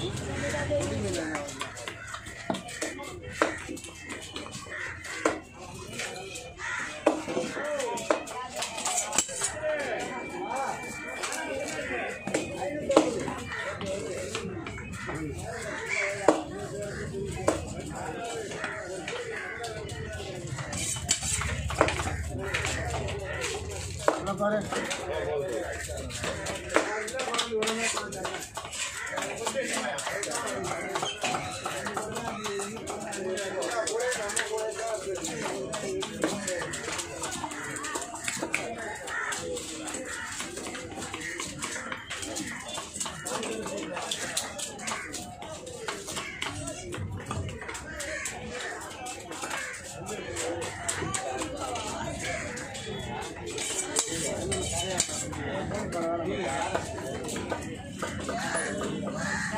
Gracias. Gracias.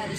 Yeah.